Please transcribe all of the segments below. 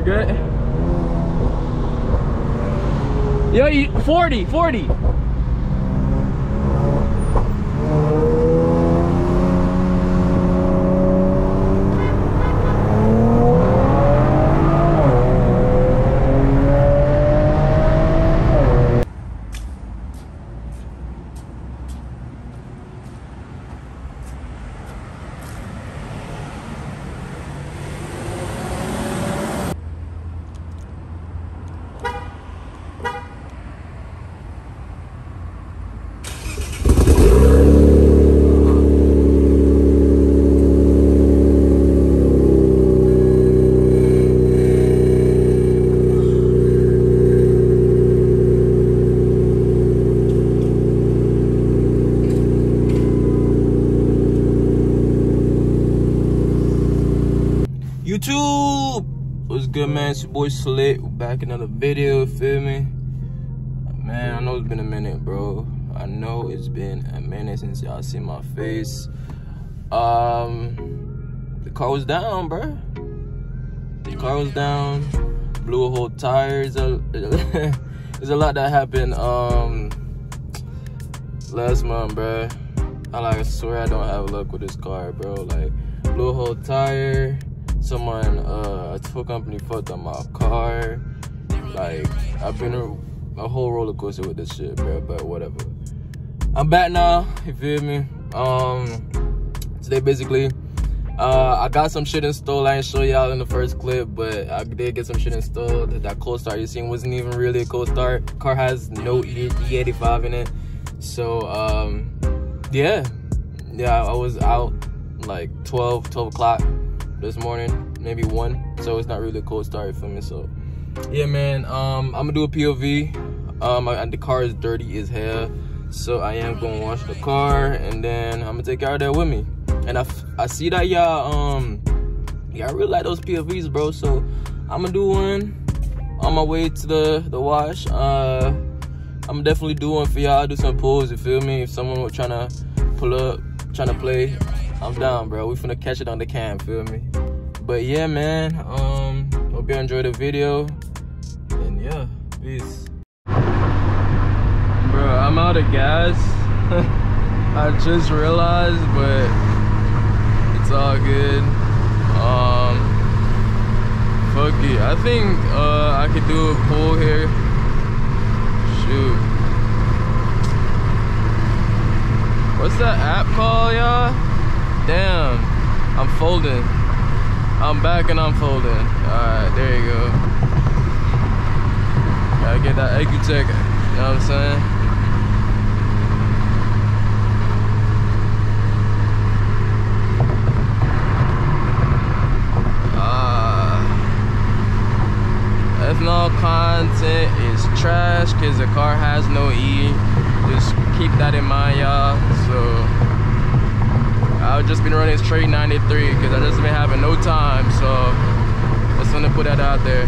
You good? Yo, you, 40, 40. YouTube, what's good, man? It's your boy Slikk. Back another video. Feel me, man? I know it's been a minute, bro. I know it's been a minute since y'all seen my face. Um, the car was down, bro. The car was down. Blew a whole tire. There's a, there's a lot that happened. Um, last month, bro. I like I swear I don't have luck with this car, bro. Like blew a whole tire. Someone, uh, a tour company fucked up my car. Like I've been a, a whole roller coaster with this shit, bro. But whatever. I'm back now. You feel me? Um, today basically, uh, I got some shit installed. I didn't show y'all in the first clip, but I did get some shit installed. That cold start you seen wasn't even really a cold start. Car has no E- E85 in it, so um, yeah, yeah. I was out like 12, 12 o'clock this morning, maybe one. So it's not really a cold start for me. So yeah, man. Um, I'm gonna do a POV. Um, I, the car is dirty as hell, so I am gonna wash the car and then I'm gonna take y'all there with me. And I, I see that y'all um y'all really like those POVs, bro. So I'm gonna do one on my way to the the wash. Uh, I'm definitely do one for y'all. Do some pulls. You feel me? If someone was trying to pull up, trying to play, I'm down, bro. We finna catch it on the cam. Feel me? But yeah, man. Um, hope you enjoyed the video. And yeah, peace. Bro, I'm out of gas. I just realized, but it's all good. Um, fuck it. I think uh, I could do a pull here. Shoot. What's that app called, y'all? Damn, I'm folding. I'm back and I'm folding. Alright, there you go. Gotta get that EcuTek, you know what I'm saying? Ah. ethanol content is trash because the car has no E. Just keep that in mind, y'all. So I've just been running straight 93 because I just been having no time. So just want to put that out there.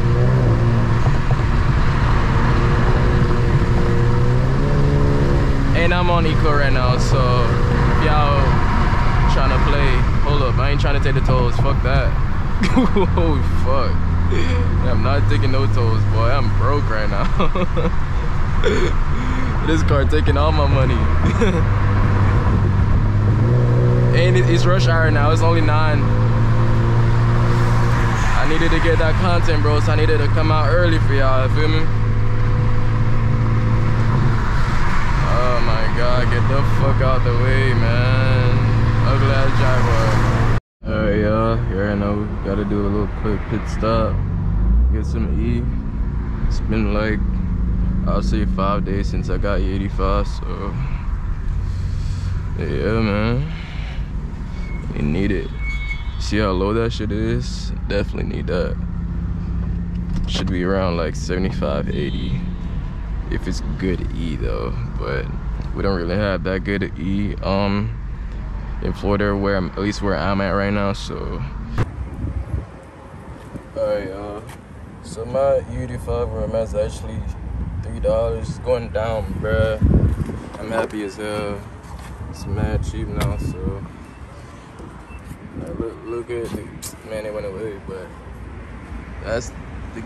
And I'm on eco right now, so if y'all trying to play, hold up, I ain't trying to take the tolls. Fuck that. oh fuck. I'm not taking no tolls, boy. I'm broke right now. this car taking all my money. and it's rush hour now. It's only nine. I needed to get that content, bro. So I needed to come out early for y'all. Feel me? Oh my god, get the fuck out the way, man. Ugly ass driver. Alright, y'all. Here I know. We Gotta do a little quick pit stop. Get some E. It's been like I'll say five days since I got E85, so yeah, man. You need it. See how low that shit is? Definitely need that. Should be around like 75, 80. If it's good E though, but we don't really have that good E um in Florida where I'm at least where I'm at right now, so Alright, y'all. So my E85 where I'm at is actually three dollars. Going down, bruh. I'm happy as hell. It's mad cheap now, so look look at man. They went away, but that's the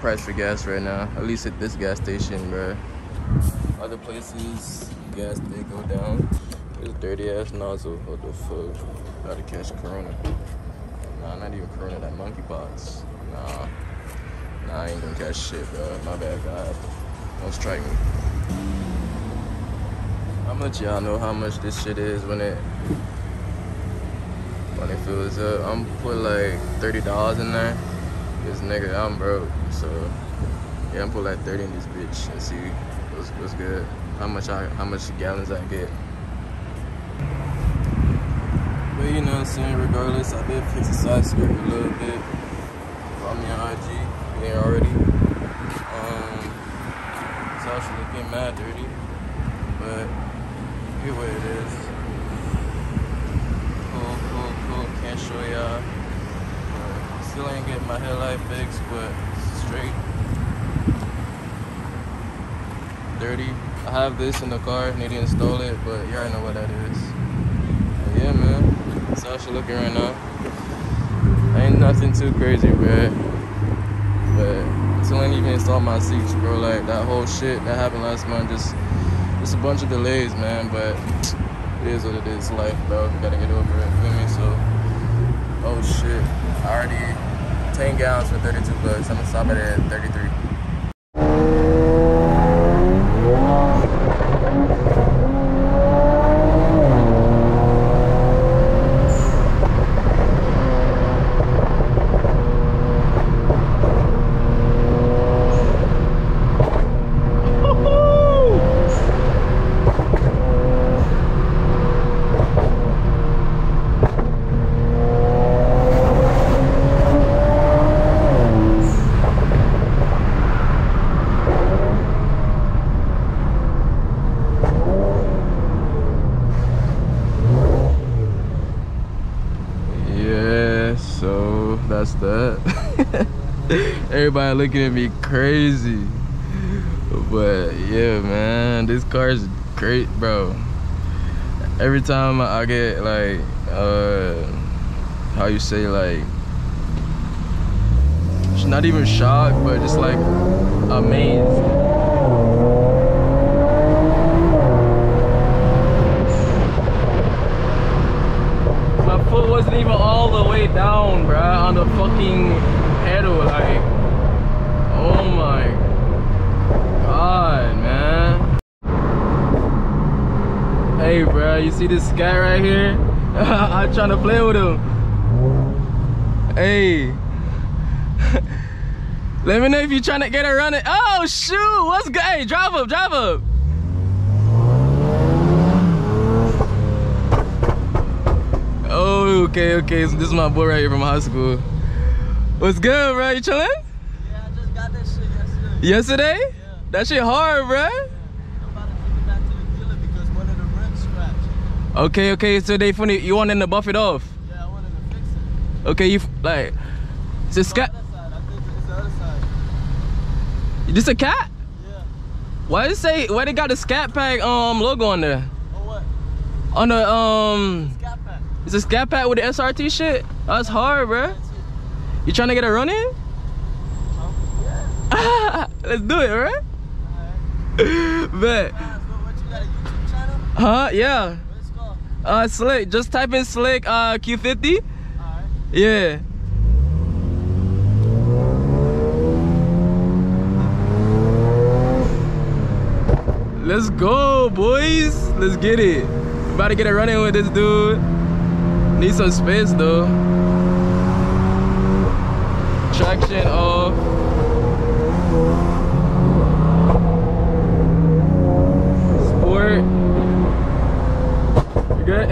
price for gas right now. At least at this gas station, bro. Other places, gas they go down. This dirty ass nozzle. What the fuck? Gotta catch Corona. Nah, not even Corona. That monkeypox. Nah. Nah, I ain't gonna catch shit, bro. My bad, God. Don't strike me. I'm let y'all know how much this shit is when it when it fills up. I'm put like thirty dollars in there. This nigga, I'm broke, so yeah, I'm put like thirty in this bitch and see what's, what's good. How much I how much gallons I get. But you know what I'm saying. Regardless, I did fix the side skirt a little bit. Follow me on IG. If you ain't already. Um, it's actually looking mad dirty, but here what it is. Cool. Can't show y'all. Still ain't getting my headlight fixed, but straight. Dirty. I have this in the car, need to install it, but you already know what that is. But yeah, man. That's how she looking right now. Ain't nothing too crazy, bro. But still ain't even installed my seats, bro. Like that whole shit that happened last month, just just a bunch of delays, man. But it is what it is, life, bro. Gotta get over it. Feel me? So, oh shit, I already 10 gallons for 32 bucks. I'm gonna stop it at 33. Yeah, so that's that. Everybody looking at me crazy. But yeah, man, this car is great, bro. Every time I get like, uh, how you say, like, not even shocked, but just like amazed. My foot wasn't even all the way down, bruh, on the fucking pedal. Like, my god, man. Hey, bro, you see this guy right here? I'm trying to play with him. Hey. Let me know if you're trying to get a run. Oh, shoot. What's good? Hey, drive up, drive up. Oh, okay, okay. This is my boy right here from high school. What's good, bro? You chilling? Yeah, I just got that shit yesterday. Yeah. That shit hard, bro. I'm about to take it back to the dealer because one of the rims scratched. Okay, okay. So they funny. You want them to buff it off? Yeah, I wanted to fix it. Okay, you like. It's a scat. the other side. I think it's the other side. This a cat? Yeah. Why does it say? Why they got the Scat Pack um logo on there? Oh, what? On the um, Scat pack. is a Scat Pack with the SRT shit? That's hard, it. You trying to get a run in? Let's do it, right? Alright. Bet. Guys, what, what you got a YouTube channel? Huh? Yeah. What is it called? Uh, Slikk. Just type in Slikk uh Q50. Alright. Yeah. Let's go, boys. Let's get it. About to get it running with this dude. Need some space though. Traction off. Sport. You good?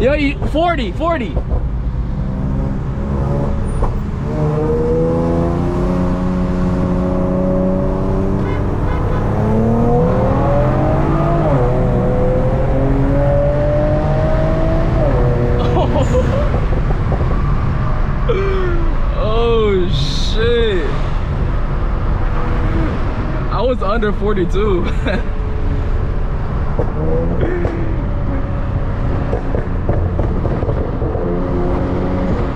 Yo, you 40, 40. oh shit. I was under 42. Bro,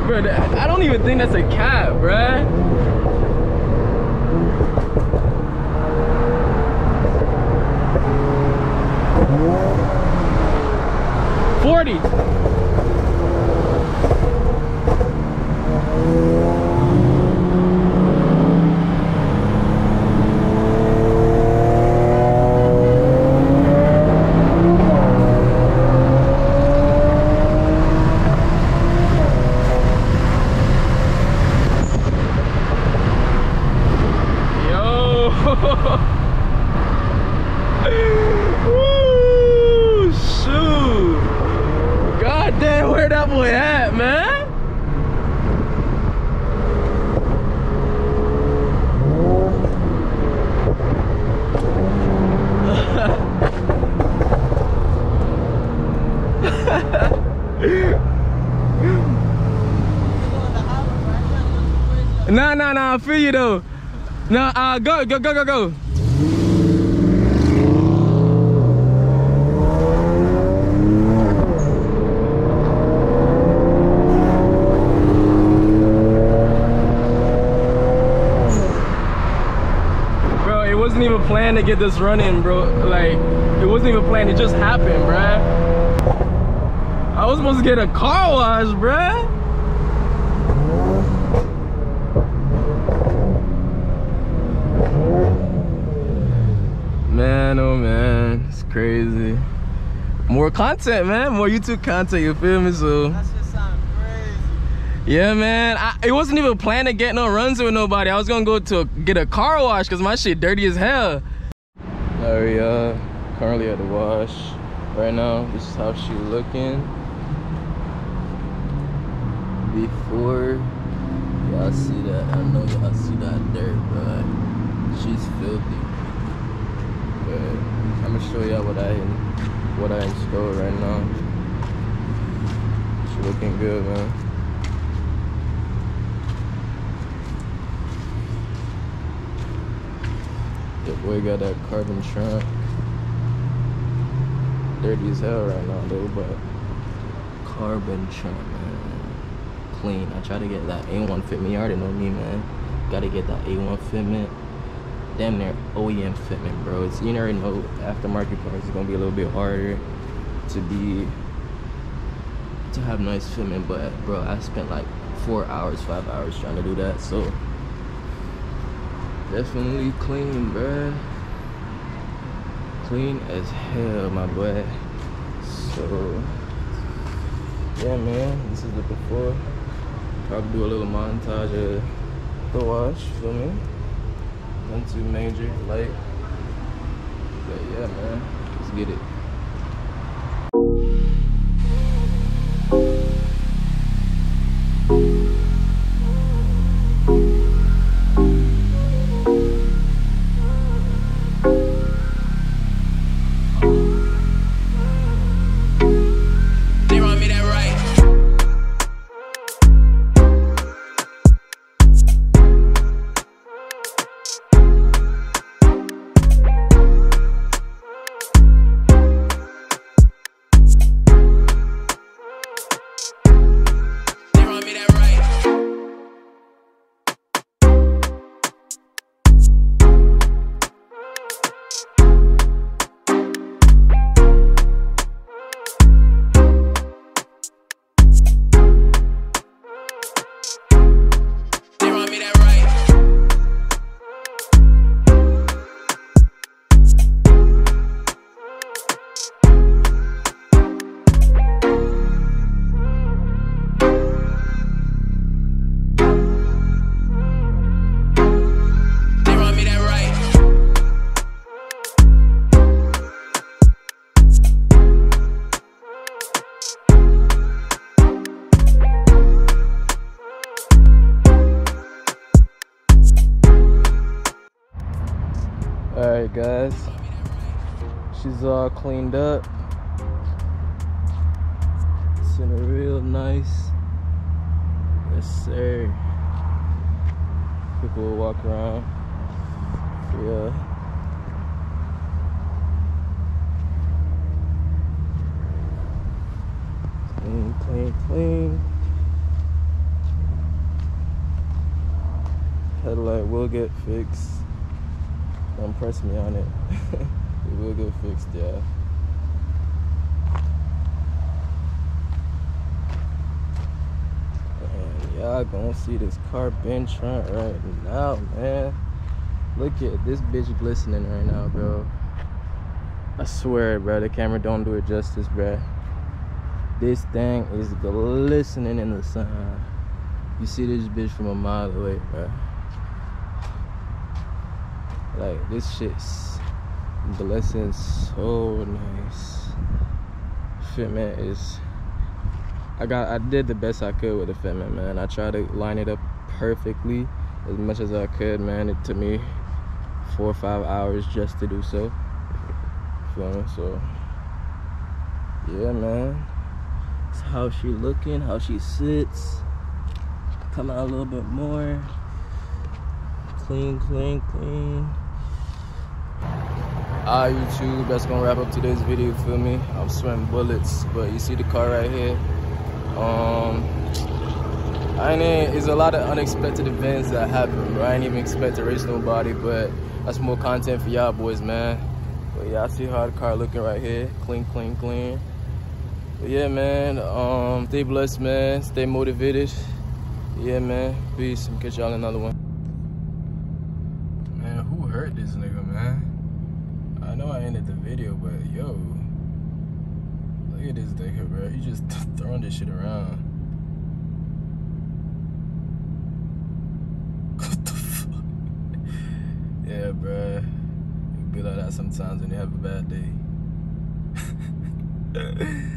swear, that, I don't even think that's a cat, bruh. Forty. Yo. Woo, shoot. God where that boy at, man? Nah, nah, nah, I feel you though. Nah, uh, go, go, go, go, go. Bro, it wasn't even planned to get this running, bro. Like, it wasn't even planned. It just happened, bruh. I was supposed to get a car wash, bruh. Oh man, it's crazy. More content, man. More YouTube content. You feel me? So That shit sound crazy. yeah, man. I, it wasn't even planned to get no runs with nobody. I was gonna go to get a car wash because my shit dirty as hell. We are. Currently at the wash right now. This is how she looking. Before y'all see that, I know y'all see that dirt, but she's filthy. Uh, but I'm gonna show y'all what I what I installed right now. She looking good, man. Your boy got that carbon trunk. Dirty as hell right now though, but carbon trunk, man. Clean. I try to get that A1 fitment. You already know me, man. Gotta get that A1 fitment. Damn near OEM fitment, bro. It's you already know aftermarket parts is gonna be a little bit harder to be to have nice fitment, but bro, I spent like four hours, five hours trying to do that, so definitely clean, bro. Clean as hell, my boy. So yeah, man, this is the before. Probably do a little montage of the wash, feel me? Nothing too major, light. But yeah, man, let's get it. All cleaned up. It's in a real nice. Yes sir. People will walk around. Yeah. Clean, clean, clean. headlight will get fixed. Don't press me on it. it will get fixed, yeah. And y'all gonna see this car bench front right now, man. Look at this bitch glistening right now, bro. I swear, bro, the camera don't do it justice, bro. This thing is glistening in the sun. You see this bitch from a mile away, bro. Like this shit's glistens so nice. Fitment is. I got. I did the best I could with the fitment, man. I tried to line it up perfectly as much as I could, man. It took me four or five hours just to do so. Feel me? So, yeah, man. It's how she looking, how she sits. Come out a little bit more. Clean, clean, clean. Alright, YouTube, that's gonna wrap up today's video. Feel me? I'm sweating bullets, but you see the car right here. Um, I ain't. It's a lot of unexpected events that happen, bro. I ain't even expect to race nobody, but that's more content for y'all boys, man. But yeah, I see how the car looking right here. Clean, clean, clean. But yeah, man. Um, stay blessed, man. Stay motivated. Yeah, man. Peace. Catch y'all another one. Man, who hurt this nigga, man? I know I ended the video, but yo, look at this nigga, bro. He just throwing this shit around. What the fuck? Yeah, bro. It be like that sometimes when you have a bad day.